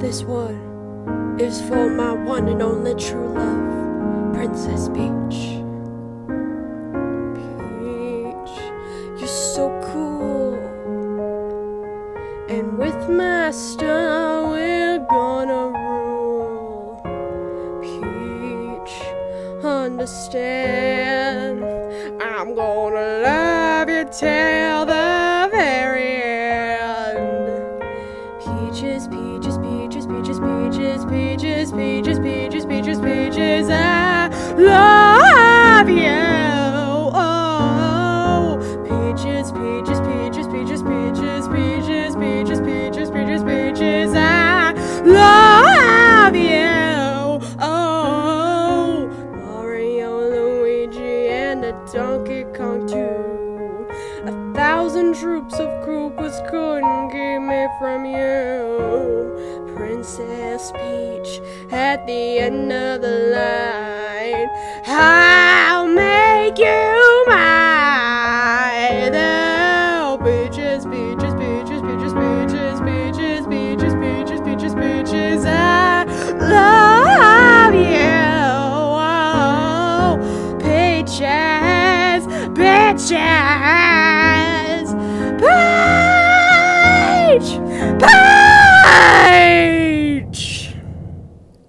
This one is for my one and only true love, Princess Peach. Peach, you're so cool. And with my star, we're gonna rule. Peach, understand. I'm gonna love you till peaches, peaches, peaches, peaches, peaches, peaches. I love you. Oh, peaches, peaches, peaches, peaches, peaches, peaches, peaches, peaches, peaches, peaches. I love you. Oh, Mario, Luigi, and a Donkey Kong too. A thousand troops of Koopas couldn't keep me from you at the end of the line. I'll make you mine. Oh, bitches, bitches, bitches, bitches, bitches, bitches, bitches, bitches, bitches, bitches. I love you. Oh, bitches, bitches, peach, peach.